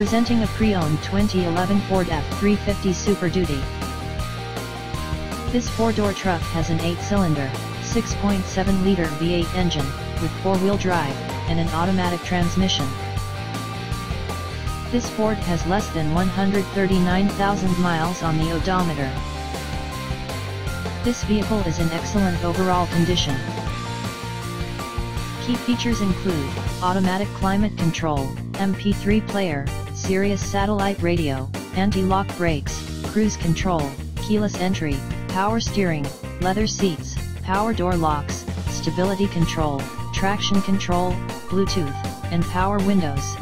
Presenting a pre-owned 2011 Ford F-350 Super Duty. This four-door truck has an 8-cylinder, 6.7-liter V8 engine, with four-wheel drive, and an automatic transmission. This Ford has less than 139,000 miles on the odometer. This vehicle is in excellent overall condition. Key features include, automatic climate control, MP3 player, Sirius satellite radio, anti-lock brakes, cruise control, keyless entry, power steering, leather seats, power door locks, stability control, traction control, Bluetooth, and power windows.